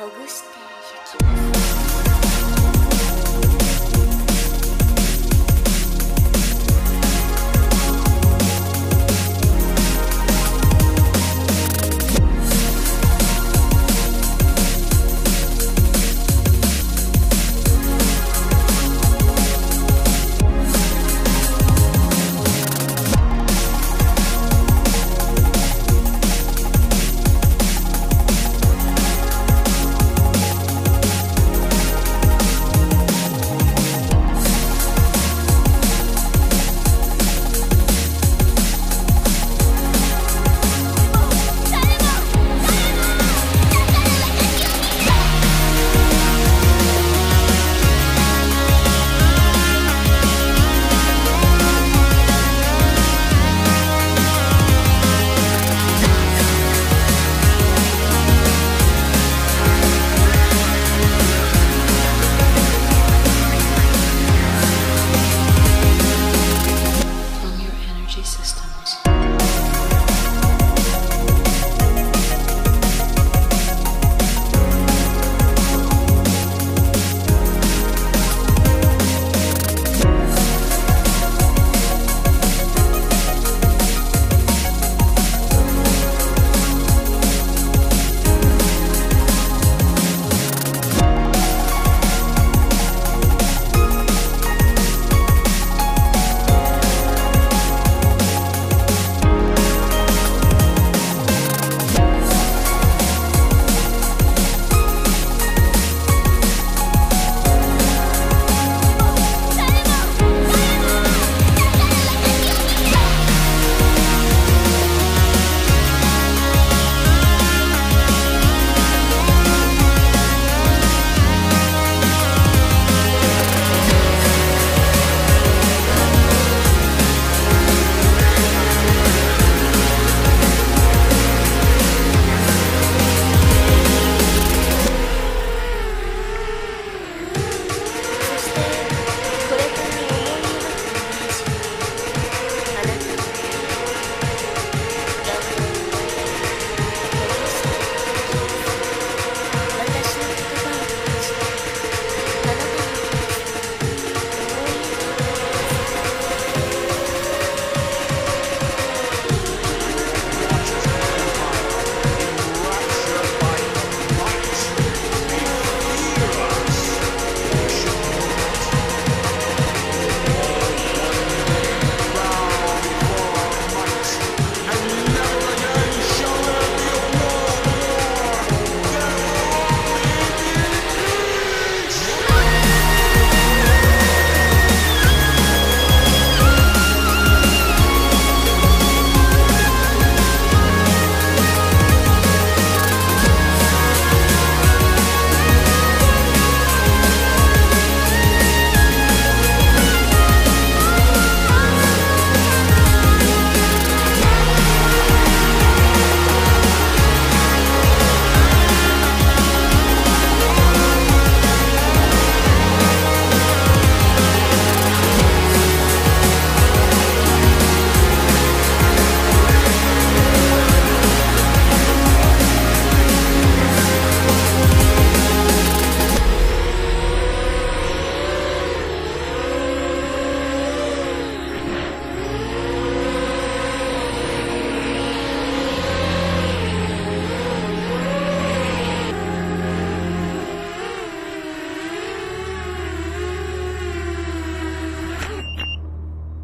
ほぐしていきます。